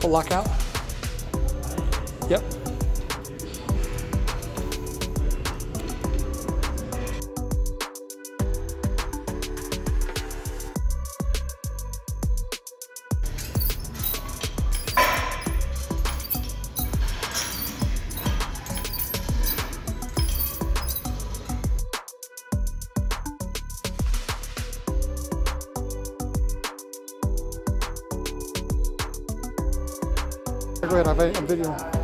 full lockout. Yep. go ahead, I'm, I'm videoing.